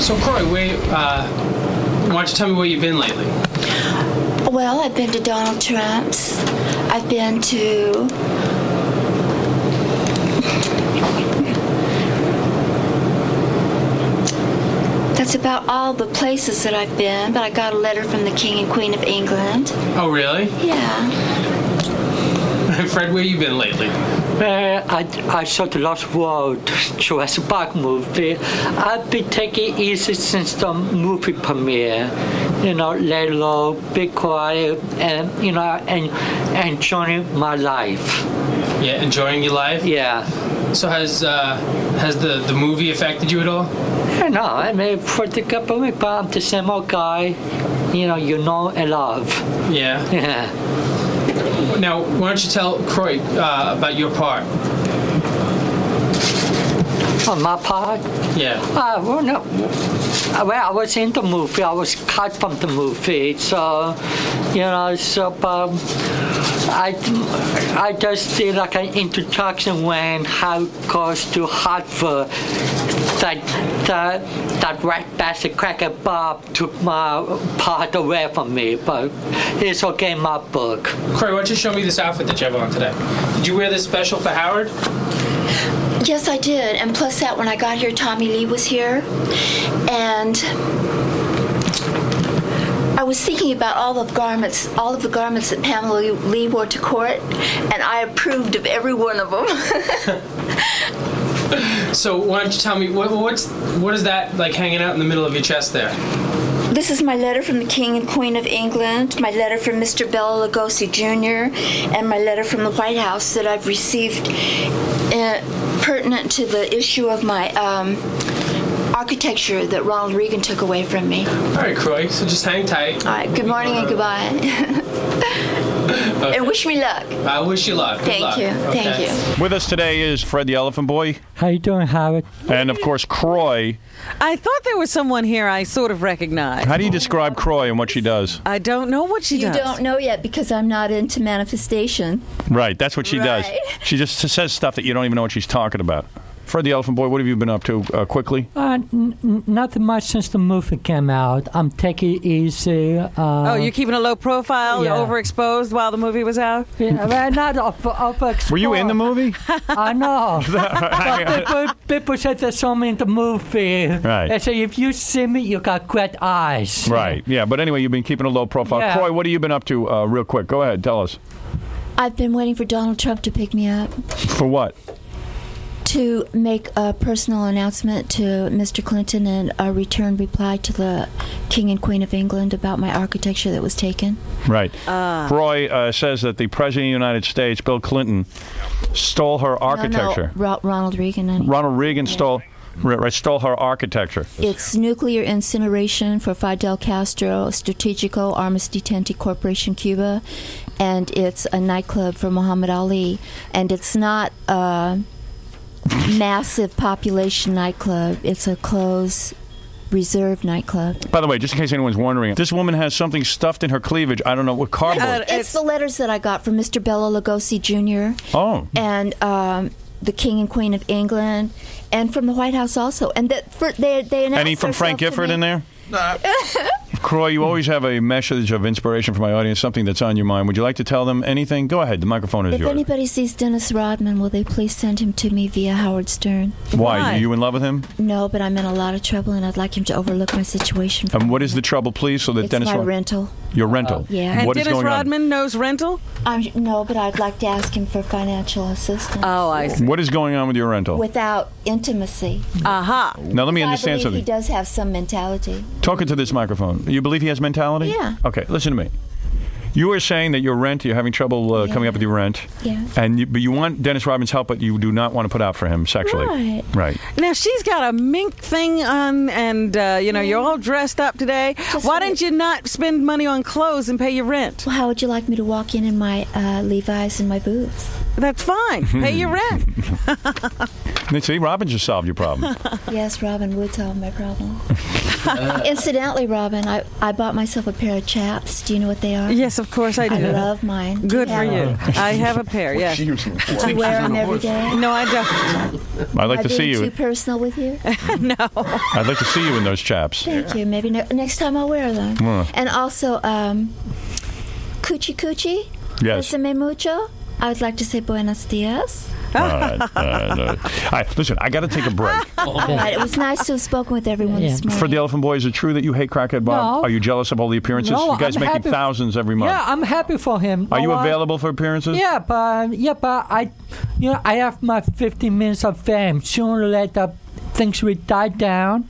So, Croy, where, uh, why don't you tell me where you've been lately? Well, I've been to Donald Trump's. I've been to. That's about all the places that I've been, but I got a letter from the King and Queen of England. Oh, really? Yeah. Fred, where you been lately? Uh, I, I saw the Lost World Jurassic Park movie. I've been taking it easy since the movie premiere. You know, lay low, be quiet, and you know, and enjoying my life. Yeah, enjoying your life. Yeah. So has uh, has the the movie affected you at all? You know, I mean, for the couple of but I'm the same old guy. You know, you know and love. Yeah. Yeah. Now, why don't you tell Croy uh, about your part? On my part, Yeah. uh, well, no. Well, I was in the movie. I was cut from the movie, so you know, so um, I I just did like an introduction when how it goes to Hartford. That that that rat bastard cracker Bob took my part away from me, but it's okay in my book. Croy, why don't you show me this outfit that you have on today? Did you wear this special for Howard? Yes, I did. And plus that, when I got here, Tommy Lee was here. And I was thinking about all of garments, all of the garments that Pamela Lee wore to court, and I approved of every one of them. So why don't you tell me what, what's what is that like hanging out in the middle of your chest there? this is my letter from the King and Queen of England, my letter from Mr. Bela Lugosi Jr., and my letter from the White House that I've received uh, pertinent to the issue of my um, architecture that Ronald Reagan took away from me. All right, Croy. So just hang tight. All right, good morning and goodbye. And wish me luck. I wish you luck. Good Thank luck. you. Thank you. With us today is Fred the Elephant Boy, How you doing, Howard? and of course Croy. I thought there was someone here I sort of recognized. How do you describe Croy and what she does? I don't know what she You does. You don't know yet because I'm not into manifestation. Right, that's what she does. Right. She just says stuff that you don't even know what she's talking about. Fred the Elephant Boy, what have you been up to uh, quickly? Uh, n- n- nothing much since the movie came out. I'm taking it easy. Uh, Oh, you're keeping a low profile, Yeah. overexposed while the movie was out? Yeah, well, not up, up Were you in the movie? I know. but people, people said they saw me in the movie. Right. They say, if you see me, you got great eyes. right, yeah. But anyway, you've been keeping a low profile. Yeah. Croy, what have you been up to uh, real quick? Go ahead, tell us. I've been waiting for Donald Trump to pick me up For what? To make a personal announcement to Mr. Clinton and a return reply to the King and Queen of England about my architecture that was taken. Right. Roy uh, says that the President of the United States, Bill Clinton, stole her architecture. No, no, Ro- Ronald Reagan. honey. Ronald Reagan stole, right, right, stole her architecture. It's nuclear incineration for Fidel Castro, Strategico Armas Detente Corporation Cuba, and it's a nightclub for Muhammad Ali. And it's not a massive population nightclub, it's a closed, reserved nightclub. By the way, just in case anyone's wondering, this woman has something stuffed in her cleavage. I don't know what cardboard. Uh, It's the letters that I got from Mr. Bela Lugosi Jr. oh, and um, the King and Queen of England, and from the White House also. And that for, they they announced any from Frank Gifford in there? Croy, you always have a message of inspiration for my audience, something that's on your mind. Would you like to tell them anything? Go ahead. The microphone is If yours. If anybody sees Dennis Rodman, will they please send him to me via Howard Stern? Why? Why? Are you in love with him? No, but I'm in a lot of trouble, and I'd like him to overlook my situation. for And what me. is the trouble, please, so that It's Dennis my Rod- rental. Your rental? Uh, yeah. and What is Dennis going Rodman knows rental? I'm, no, but I'd like to ask him for financial assistance. Oh, I see. What is going on with your rental? Without intimacy. Aha. now let me I understand believe something. he does have some mentality. Talking to this microphone, you believe he has mentality? Yeah. Okay, listen to me. You were saying that your rent, you're having trouble uh, Yeah. coming up with your rent. Yeah. And you, but you want Dennis Rodman's help, but you do not want to put out for him sexually. Right. Right. Now she's got a mink thing on, and uh, you know you're all dressed up today. Just Why wait. don't you not spend money on clothes and pay your rent? Well, how would you like me to walk in in my uh, Levi's and my boots? That's fine. pay your rent. See, Robin just solved your problem. Yes, Robin would solve my problem. Incidentally, Robin, I, I bought myself a pair of chaps. Do you know what they are? Yes, of course I do. I do. love mine. Do Good for you. I have a pair. Yes. Do you wear them every day? No, I don't. I'd like Am I to see you. too personal with you? No. I'd like to see you in those chaps. Thank you. Maybe ne- next time I'll wear them. Mm. And also, um, coochie coochie. Yes. Besame mucho. I would like to say buenos dias. All right, all right, all right. All right, listen, I got to take a break. All right. It was nice to have spoken with everyone this morning. For the Elephant Boy, is it true that you hate Crackhead Bob? No. Are you jealous of all the appearances? No, you guys I'm making happy- thousands every month. Yeah, I'm happy for him. Are you Oh, I- available for appearances? Yeah, but yeah, but I, you know, I have my 15 minutes of fame. Sooner or later, things will die down,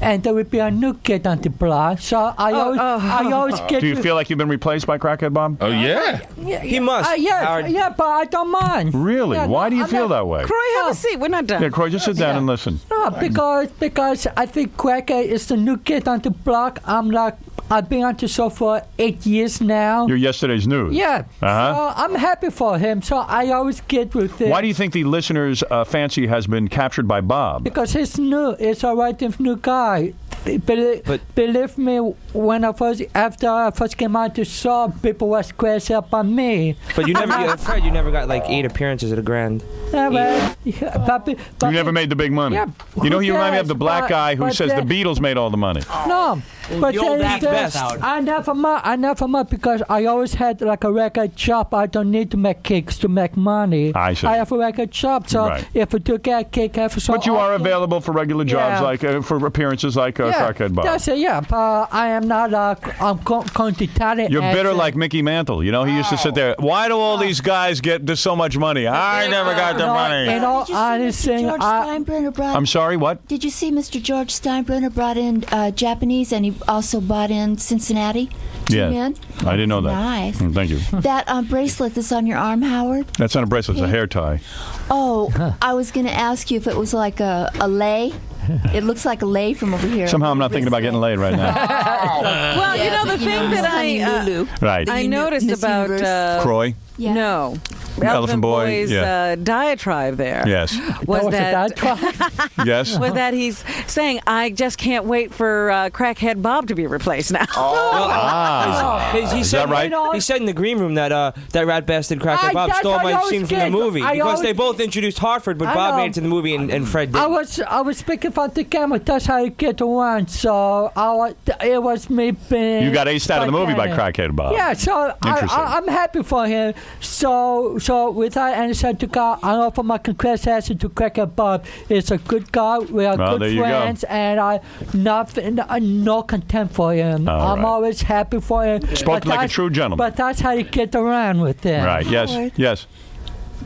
and there will be a new kid on the block. So I always, I always get. Do you to- feel like you've been replaced by Crackhead Bob? Oh yeah. Yeah, He must, Uh, yeah, Howard. yeah, but I don't mind. Really? Yeah, Why no, do you I'm feel not- that way? Croy, have a seat. We're not done. Yeah, Croy, just sit down and listen. No, because because I think Cracker is the new kid on the block. I'm like I've been on the show for eight years now. You're yesterday's news. yeah, Uh-huh. so I'm happy for him. So I always get with it. Why do you think the listeners' uh, fancy has been captured by Bob? Because he's new. He's a right new guy. Believe, But- believe me, when I first after I first came out to show, people was crazy about me. But you never, you, Fred, you never got like eight appearances at a grand. Yeah, well, yeah, but, but, You never made the big money. Yeah, you know, you remind me of the black But- guy who says the then- Beatles made all the money. No, but the old Act Best. this- I never mind. I never mind because I always had like a record job. I don't need to make cakes to make money. I see. I have a record job, so Right. if I do get a cake every so But you are available for regular jobs, Yeah. like uh, for appearances like uh, Yeah, Crackhead Bob. that's it. Yeah, but I am not. Uh, I'm go- going to tell it. You're bitter a- like Mickey Mantle. You know, he used to sit there. Why do all these guys get this so much money? I never got the No, money. in all Did you see honesty, George I, Steinbrenner brought? I'm sorry, what? Did you see Mr. George Steinbrenner brought in uh, Japanese, and he also bought in Cincinnati? Yeah. men? I didn't know that. Nice. Mm, Thank you. That um, bracelet that's on your arm, Howard. That's not a bracelet, it's a hair tie. Oh, I was going to ask you if it was like a, a lay. It looks like a lay from over here. Somehow I'm not thinking about getting laid right now. Well, you know, the thing that I, uh, right. I noticed Miss about. Uh, Croy? Yeah. No. Elephant Boy, Boy's yeah. uh, diatribe there Yes. was was that, a diatribe. Yes. was that he's saying, I just can't wait for uh, Crackhead Bob to be replaced now. Ah. He, he Is said, that right? He said in the green room that uh, that rat bastard Crackhead I- Bob that's stole what I my always scene from the movie I because they both introduced Hartford, but I Bob know. made it to the movie and, and Fred did. I was I was speaking from the camera. That's how you get one. So I was, it was me being. You got aced out of the movie by Crackhead. Crackhead Bob. Yeah, so I, I, I'm happy for him. So, so without any sense to God, I offer my congratulations to Crackhead Bob. He's a good guy. We are Well, good you go. friends, and I nothing, no contempt for him. All I'm right. always happy for him. Spoken But like a that's- true gentleman. But that's how you get around with him. Right. Yes. Howard. Yes.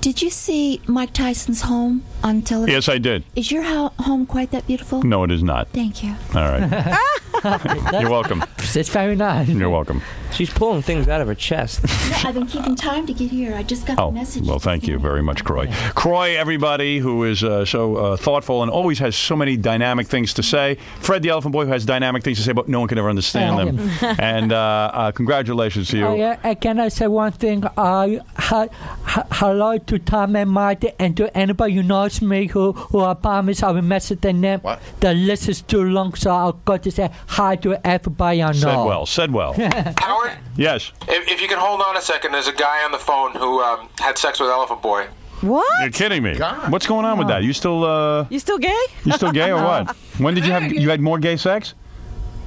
Did you see Mike Tyson's home on television? Yes, I did. Is your ho- home quite that beautiful? No, it is not. Thank you. All right. You're welcome. It's very nice. You're welcome. She's pulling things out of her chest. No, I've been keeping time to get here. I just got Oh, the message. well, thank you very much, Croy. Croy, everybody who is uh, so uh, thoughtful and always has so many dynamic things to say. Fred, the Elephant Boy, who has dynamic things to say, but no one can ever understand them. and uh, uh, congratulations to you. Oh, yeah. Can I say one thing? Uh, ha, ha, hello to Tom and Marty and to anybody who knows me who, who I promise I will message their name. What? The list is too long, so I'll got to say hi to everybody I know. Said well. Said well. Howard, yes. if, if you can hold on a second, there's a guy on the phone who um, had sex with Elephant Boy. What? You're kidding me. God. What's going on with that? You still uh, You still gay? you still gay or what? When did you have you had more gay sex?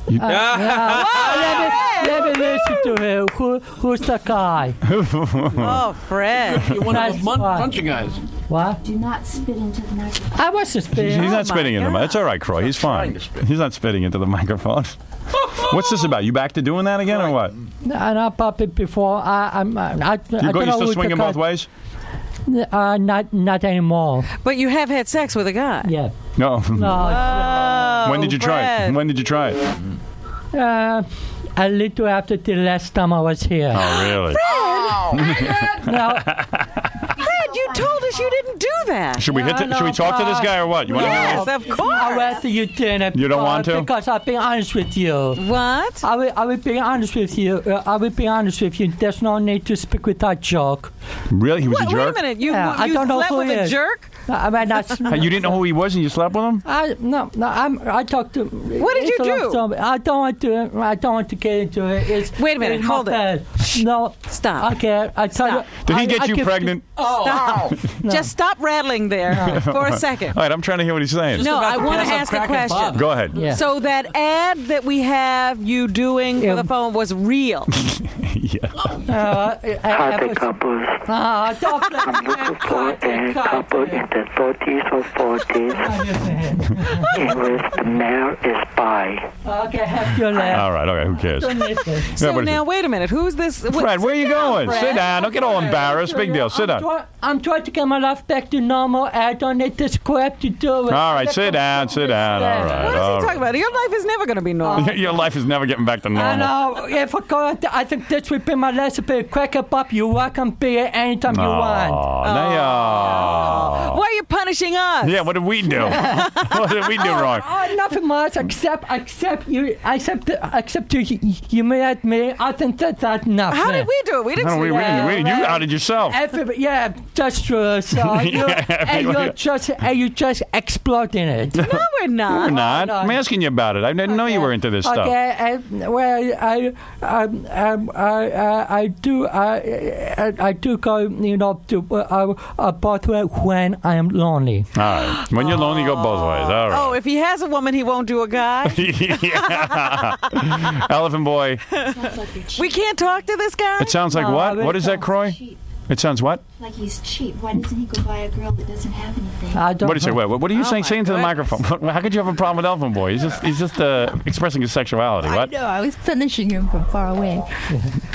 Uh, ah! let, me, let me listen to him. Who, who's the guy? Oh, Fred. One Nice of a bun- bunch of guys. What? Do not spit into the microphone. I was He's, suspicious. he's Oh, not spitting my into the God. It's all right, Croy. He's fine. He's not spitting into the microphone. What's this about? You back to doing that again or what? And I popped it before. I, I'm. I, I, You I go, don't you know still swinging both ways? Uh, not, not anymore. But you have had sex with a guy. Yeah. No. No. Uh, oh, when did you try it? When did you try it? Uh, a little after the last time I was here. Oh, really? Now, Fred, you told us you didn't do that. Should we hit? The, should we talk to this uh, guy or what? You want Yes, to of I'd course. rather you didn't. You don't uh, want to? Because I'll be honest with you. What? I will, I will be honest with you. Uh, I will be honest with you. There's no need to speak with that jerk. Really? He was What, a wait a jerk. minute. You, Yeah, I don't know slept who with he a jerk? I mean, that's. You didn't know who he was, and you slept with him. I no no I'm I talked to. What did you it's a long do? story. I don't want to. I don't want to get into it. It's, Wait a minute, it's hold it. No, Stop. Okay, I tell Stop. you. Did he get I you give- pregnant? Stop. Just stop rattling there for a second. All right, I'm trying to hear what he's saying. No, I want to ask a question. pop. Go ahead. Yeah. So that ad that we have you doing for the phone was real. yeah. Uh, I, I, I Happy was, couples. uh, don't I'm looking for a couple in the 30s or 40s in which the male is bi. Okay, have your laugh. All right. All right. Who cares? Don't. Yeah, So now, wait a minute. Who's this? what- Fred, where are you down, going? Fred. Sit down. Don't get all embarrassed. Big deal. Sit down. I'm trying to get my life back to normal. I don't need the script to do it. All right, sit down. Sit down. All right. What is all he talking about? Your life is never going to be oh. normal. Your life is never getting back to normal. I know. If I go, I think this would be my recipe. Crack it up. You welcome beer anytime you want. Aw, now you- Why are you punishing us? Yeah, what did we do? what did we do wrong? Oh, nothing much except except you except except you you made me. I think that that's nothing. How did we do it? We didn't No, we, see we, that. didn't- we, you outed yourself. Everybody, yeah, that's true. So you, Yeah, and you're just and you're just exploding it. No, we're not. We're not. no. I'm asking you about it. I didn't know you were into this stuff. Okay, uh, well, I, um, um, I, I, I do, I, I, I do go, you know, to uh, uh, both ways when I am lonely. All right. When you're lonely, you go both ways. All right. Oh, if he has a woman, he won't do a guy. Elephant boy. we can't talk to this guy. It sounds like No, what? What is that, Croy? Cheap. It sounds what? Like he's cheap. Why doesn't he go buy a girl that doesn't have anything? I don't What do you say? know. What, what are you Oh saying? my Saying to the microphone? How could you have a problem with Elephant Boy? He's just he's just uh, expressing his sexuality. I know. I was finishing him from far away.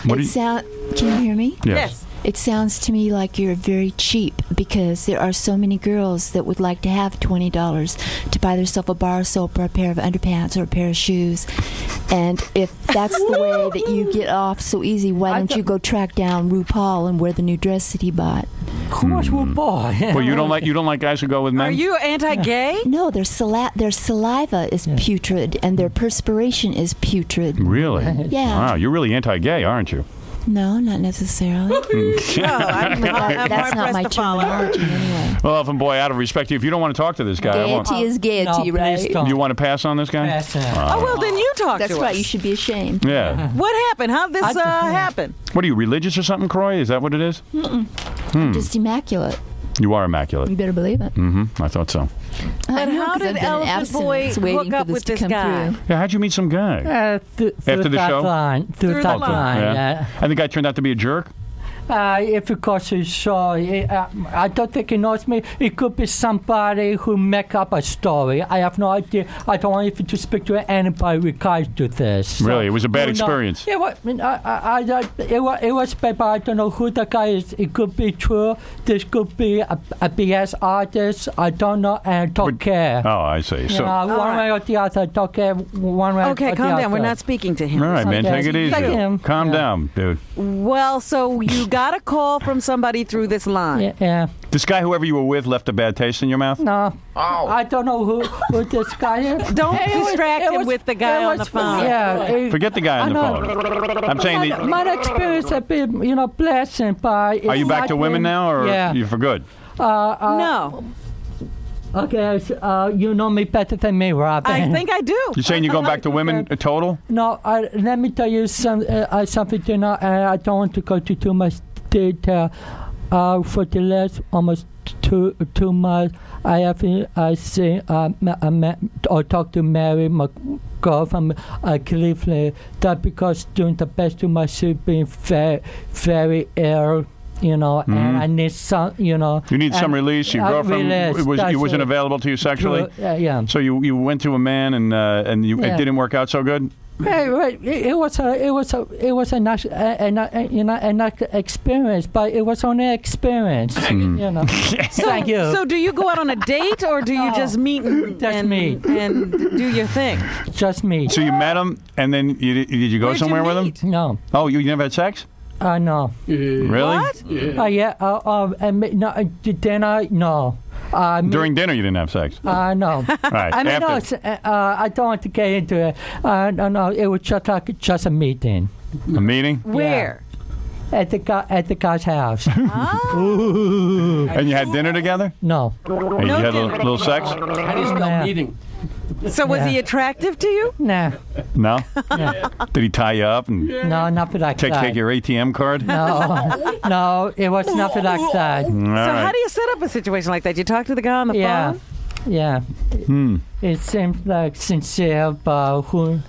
What it you- sound. Can you hear me? yes. It sounds to me like you're very cheap because there are so many girls that would like to have twenty dollars to buy themselves a bar of soap or a pair of underpants or a pair of shoes. And if that's the way that you get off so easy, why don't you go track down RuPaul and wear the new dress that he bought? Course, hmm. well, boy. Well, you don't like you don't like guys who go with men. Are you anti-gay? No, their sali- their saliva is putrid and their perspiration is putrid. Really? Yeah. Wow, you're really anti-gay, aren't you? No, not necessarily. Oh, I'm, But I'm that's not my to follow. terminology anyway. Well, Elephant Boy, out of respect to you, if you don't want to talk to this guy, I won't. Gaiety is No, gaiety, please right? don't. You want to pass on this guy? Pass it. Oh, well, then you talk to him. That's to right. us. You should be ashamed. Yeah. What happened? How did this I- uh, happen? What are you religious or something, Croy? Is that what it is? I'm just immaculate. You are immaculate. You better believe it. Mm-hmm. I thought so. I know, how 'cause did I've Elephant Boy hook up this with this guy? through. Yeah, how'd you meet some guy? Uh, th- After through the that show? line, through, Through that the line. line, Yeah. yeah. And the guy turned out to be a jerk. Uh, if because he's shy, uh, I don't think he knows me. It could be somebody who make up a story. I have no idea. I don't want even to speak to anybody regards to this. So, Really? It was a bad who knows? experience? It was, I, I, I, it was, it was bad, but I don't know who the guy is. It could be true. This could be a, a BS artist. I don't know, and I don't care. Oh, I see. So, know, one right. way or the other, I don't care. One way Okay, or calm the down. We're not speaking to him. all right, man, Okay. take it easy. Thank. Calm Yeah. down, dude. Well, so you got a call from somebody through this line. Yeah, yeah. This guy, whoever you were with, left a bad taste in your mouth. No. Oh. I don't know who, who this guy is. Don't It was- distract it him was- with the guy on was- the phone. Yeah. Forget the guy on I the know. phone. I'm saying, my, the, my experience has been, you know, blessing by. are you back to women now, or Yeah. you for good? Uh, uh, No, Okay, uh, you know me better than me, Robin. I think I do. You're saying you're going back to women uh, total? No, I, let me tell you some, uh, uh, something. You know, uh, I don't want to go to too much detail. Uh, for the last almost two two months, I have been, I see uh, uh, ma- or talked to Mary, girl from uh, Cleveland. That because doing the best to my soup, being very very ill. You know, and I need some. You know, Mm-hmm. You need some release. Your girlfriend release, was he wasn't it. available to you sexually. Uh, yeah. So you you went to a man and uh, and you it didn't work out so good. Right, right. It, it was a, it was a, it was a nice, a, a, a, you know, a nice experience, but it was only experience. Mm. You know. Thank you. So, do you go out on a date, or do you No. just meet and, Just and, and do your thing? Just me. So you met him and then you, did you go Where'd you somewhere with him? No. Oh, you never had sex? Uh, no. Really? What? Uh, yeah. Uh, uh, and no, uh, then I no. Uh, me- During dinner, you didn't have sex. Uh, no. Right, I mean, no, after. it's, uh, I don't want to get into it. Uh, no, no, it was just like just a meeting A meeting? Where? at the guy, at the guy's house. And you had dinner together? no. And you had a little, little sex? How do you spell Nah. meeting? So was Yeah. he attractive to you? Nah. No? Did he tie you up and No, nothing like take, that. take take your ATM card? no, no, it was nothing like that. All so right. how do you set up a situation like that? You talk to the guy on the Yeah, phone? yeah. Hmm. It seems like sincere, but who?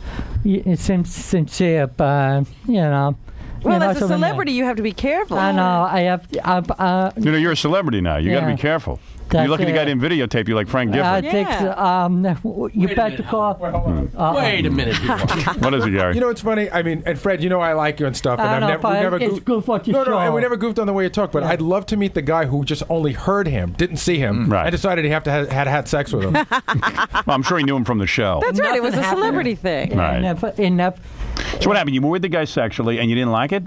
It seems sincere, but you know. Well, you know, as a celebrity, you have to be careful. I know. I have. I, uh, You know, you're a celebrity now. You got to Yeah. be careful. That's You're lucky the guy it. didn't videotape you like Frank I Gifford. think Yeah. um, you Wait a better minute. call. Uh, Wait a minute. here. what is it, Gary? You know, it's funny. I mean, and Fred, you know I like you and stuff, and I I've know, never, we but never it's goofed- good for the no, no, and we never goofed on the way you talk. But I'd love to meet the guy who just only heard him, didn't see him, Mm. Right. and decided he have to have, had had sex with him. Well, I'm sure he knew him from the show. That's right. It was a Nothing happened. celebrity thing. Right. It never, it never, So what happened? You were with the guy sexually and you didn't like it?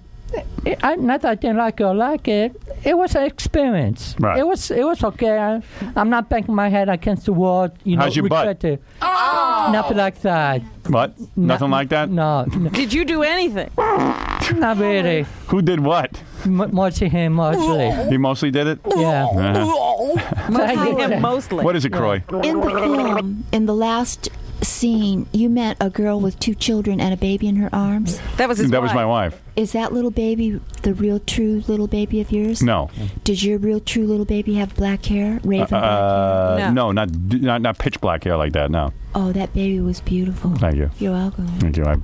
It, I, not that I didn't like it or like it. It was an experience. Right. It was. It was okay. I, I'm not banging my head against the wall. You know, How's your butt? regret it. Nothing like that. What? Nothing like that? No, no, Did you do anything? not really. Who did what? M- mostly him, mostly. He mostly did it? Yeah. Uh-huh. Mostly him, mostly. What is it, Croy? In the film, in the last scene, you met a girl with two children and a baby in her arms. That was his That was my wife. Is that little baby the real true little baby of yours? No. Does your real true little baby have black hair, raven black hair? Uh, No. no, not, not not pitch black hair like that. No. Oh, that baby was beautiful. Thank you. You're welcome. Thank you. I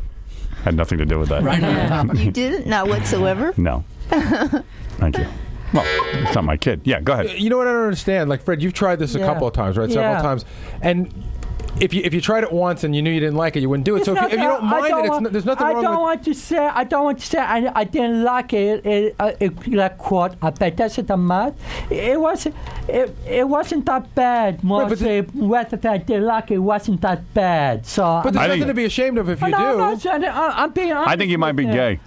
had nothing to do with that. Right on the top. You didn't? Not whatsoever? No. Thank you. Well, it's not my kid. Yeah, go ahead. you know what I don't understand? Like Fred, you've tried this a Yeah. couple of times, right? Several Yeah. times, and. If you if you tried it once and you knew you didn't like it, you wouldn't do it. so if you, if you don't I mind it, it's, want- n- there's nothing I wrong don't with. want to say. I don't want to say. I, I didn't like it. It, uh, it like quote. I bet that's the math. It was. It, it wasn't that bad. but Mostly, whether I did like it, wasn't that bad. So. But there's I nothing think- to be ashamed of if you no, do. I'm, not. I, I'm being. I think you might be gay.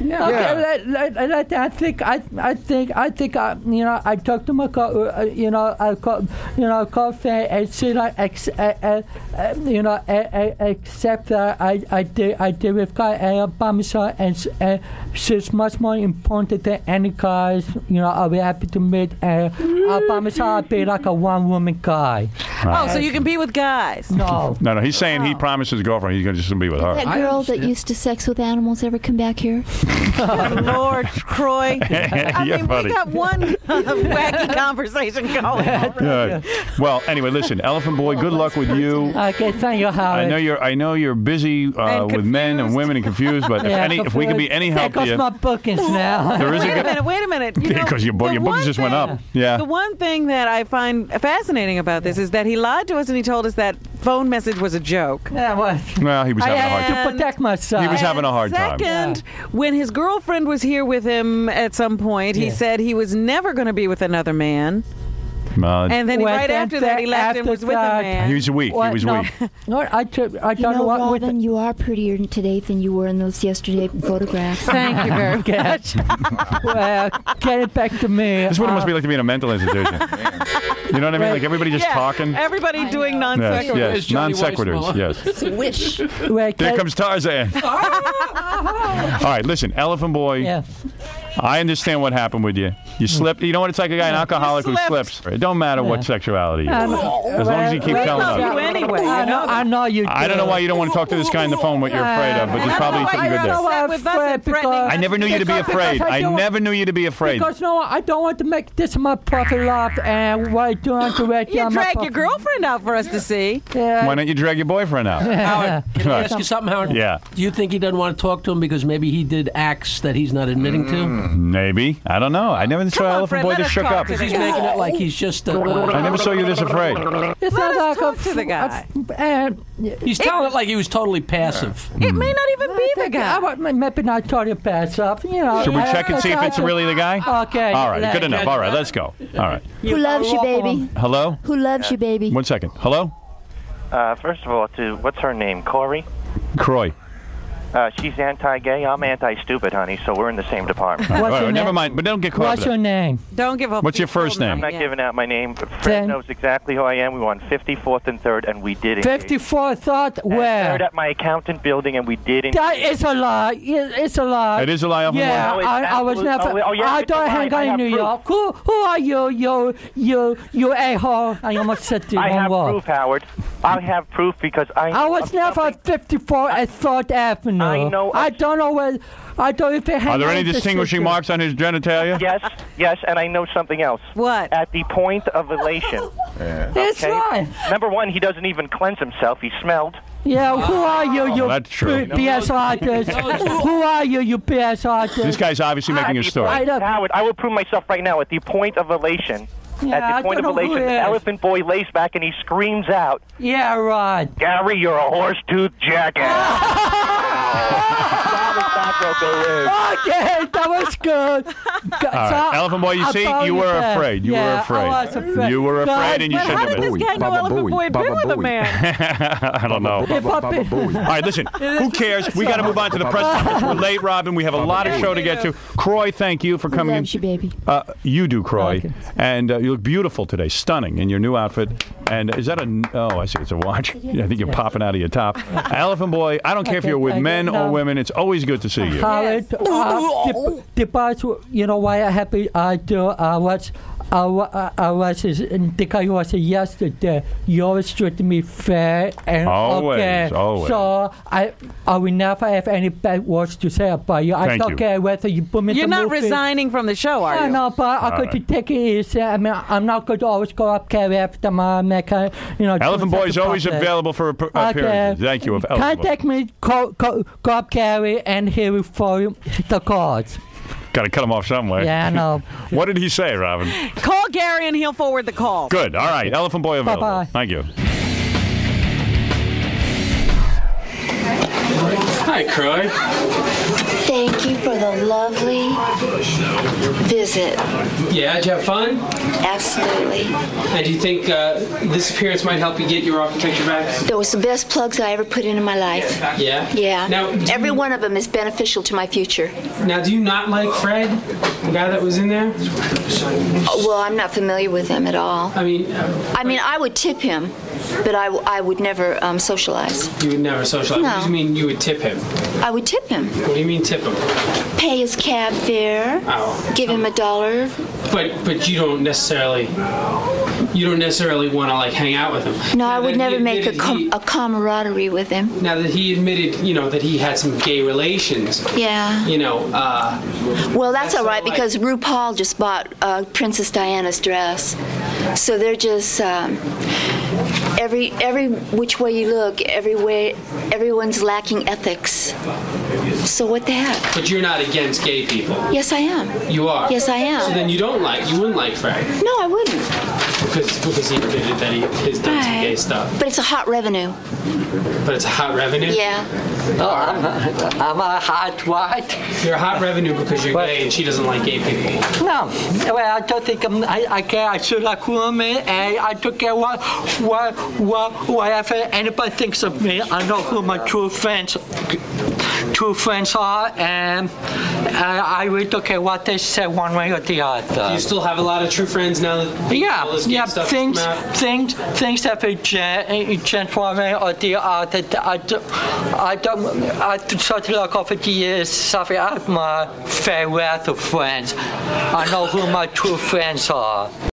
Yeah, okay, Yeah. let- let- let- I think I, I think I think I, you know I talked to my co- uh, you know I co- you know coffee and said I ex, uh, uh, uh, you know uh, uh, except that I I did I did with guy uh, Bamisa and s- uh, she's much more important than any guys you know I'll be happy to meet uh, Bamisa I'll be like a one woman guy Oh, so you can be with guys. no No, no, he's saying he promised his girlfriend he's going to just be with her. That girl that used to sex with animals ever come back here? Lord Croy. I yeah, mean, buddy. we got one wacky conversation going. Good. Well, anyway, listen, Elephant Boy. Good luck with you. okay thank you Howard I know you're. I know you're busy uh, And with men and confused. women and confused. But if Yeah, any, if we can be any help there to goes you, my bookings now there is Wait a a good. minute, wait a minute. You know, Because your book- the your bookings one just went up. Yeah. The one thing that I find fascinating about this is that he lied to us and he told us that phone message was a joke. yeah well Well, he was having a hard I time. had to protect myself He was having a And hard time. Second, when his girlfriend was here with him at some point, he said he was never going to be with another man. Uh, And then Well, right then after that, he that- left and after was with a that- man. he was weak. He What? was no, weak. No, I, took, I You don't know know, what Robin, you are prettier today than you were in those yesterday photographs. Thank you very much. well, get it back to me. This is what it must Uh, be like to be in a mental institution. you know what I mean? Like everybody just yeah, talking. Everybody doing non Yes, yes, It's non sequiturs. Yes. Wish. well, There comes Tarzan. All right, listen, Elephant Boy. Yeah. I understand what happened with you. You slipped. You know what it's like a guy, an alcoholic who slips. It don't matter what sexuality you Um, As long as you keep telling love us. you anyway. I You know, know I know you. I don't know why you don't want to talk to this guy on the phone. What you're afraid of, but there's probably something good I there. don't with us I never knew you to be Because- afraid. I I never knew you to be afraid. Because no, I don't want to make this my profit laugh and what I do on the radio. You drag your girlfriend out for us to see. Yeah. Why don't you drag your boyfriend out? Howard, can I Right. ask you something, Howard? Yeah. Do you think he doesn't want to talk to him because maybe he did acts that he's not admitting to? Maybe. I don't know. I never saw on, Elephant Fred, Boy let this us shook talk up. to the he's making it like he's just. Uh, I never saw you this afraid. It's Let not us like talk a, to the guy. And he's telling it like he was totally passive. It may not even be the guy. I guy. want maybe not tell you pass up. You know. Should we I- check and see if it's really the guy? Okay. All right, good enough. All right, let's go. All right. Who loves you, baby? Hello? Who loves you, baby? One second. Hello? Uh, first of all, to what's her name? Corey. Croy. Uh, she's anti-gay. I'm anti-stupid, honey. So we're in the same department. All right, never mind, but don't get caught What's your name? Don't give up. What's your first name? I'm not Yeah. giving out my name. But Fred Then- knows exactly who I am. We won 54th and third, and we did it. 54th, thought Third where? at my accountant building, and we did it. That is a lie. It's a lie. It is a lie, Alvin Yeah, No, I, I was never. oh, oh, yeah, I don't hang out in New proof. York. Who who are you? You you you a hole. I almost said the I have word. proof, Howard. I have proof because I. I was never at 54 at Third Avenue. I know- I don't know where. I don't even hang Are there any distinguishing city. marks on his genitalia? Yes, yes, and I know something else. What? At the point of elation. That's okay? right. Number one, he doesn't even cleanse himself. He smelled. Yeah, who are you, you Oh, that's true. B- BS artist? who are you, you BS artist? This guy's obviously making a At the story. Right up. Howard, I will prove myself right now. At the point of elation. Yeah, at I the point don't of know who elation, it the is. elephant boy lays back and he screams out, Yeah, right. Gary, you're a horse tooth jackass. Claro, claro. Tá? Okay, that was good. G- All right, Elephant Boy, you I'll see, you were back. afraid. You were Yeah, afraid. I was afraid. You were God, afraid, and you But how shouldn't did have this been. guy know Elephant Boy been with a man? I don't know. Hip All right, listen. Who cares? We got to move on to the press conference. We're late, Robin. We have a lot of show to get to. Croy, thank you for coming in. You, baby. Uh, you do, Croy, and uh, you look beautiful today, stunning in your new outfit. And is that a? Oh, I see. It's a watch. Yeah, I think you're popping out of your top. Elephant Boy. I don't care if you're with men or women. It's always good to see you. Howard, uh, the, the part, you know why I happy I do, I was, I, wa- I was, is- the guy was yesterday, you always treat me fair and Always, okay. always. So I, I will never have any bad words to say about you. I don't you. care whether you put me in You're the not movie. resigning from the show, are I you? know, but I All could right. take it easy. I mean, I'm not going to always go up carry after my make a, you know. Elephant Boy is always public. available for ap- appearances. Thank you, Elephant Boy. Contact me, go, go, go up carry and here for the cards. Got to cut him off somewhere. Yeah, I know. what did he say, Robin? Call Gary and he'll forward the call. Good. All right. Elephant Boy available. Bye-bye. Thank you. Hi, Croy. Thank you for the lovely visit. Yeah, did you have fun? Absolutely. And do you think uh, this appearance might help you get your architecture back? That was the best plugs I ever put into my life. Yeah. Yeah. Now, Every you- one of them is beneficial to my future. Now, do you not like Fred, the guy that was in there? Oh, Well, I'm not familiar with him at all. I mean, uh, I mean, I would tip him, but I, w- I would never um, socialize. you would never socialize. What do No. you mean you would tip him? I would tip him, What do you mean tip him? Pay his cab fare, Oh. give him a dollar. But but you don't necessarily you don't necessarily want to like hang out with him. No, Now I would never make a, com- he- a camaraderie with him. now that he admitted, you know, that he had some gay relations. Yeah. You know, uh, Well, that's, That's all right because RuPaul just bought uh, Princess Diana's dress, so they're just um, every every which way you look, every way everyone's lacking ethics. So what the heck? but you're not against gay people. Yes, I am. You are. Yes, I am. So then you don't like you wouldn't like Frank. No, I wouldn't. Because because he admitted that he has done some gay stuff. But it's a hot revenue. But it's a hot revenue. Yeah. Oh, I'm a, I'm a hot white. You're a hot revenue because you're gay and she doesn't like gay people. No, well, I don't think I'm, I, I care. I should like women, and I don't care what, what, what, whatever anybody thinks of me. I know who my true friends, true friends are, and I, I really don't care what they say one way or the Do other. you still have a lot of true friends now that Yeah, yeah, things, things, things that be changed one way or the other. I don't, I don't, I sort of like over the years, sorry, I have my fair wealth of friends. I know who my true friends are.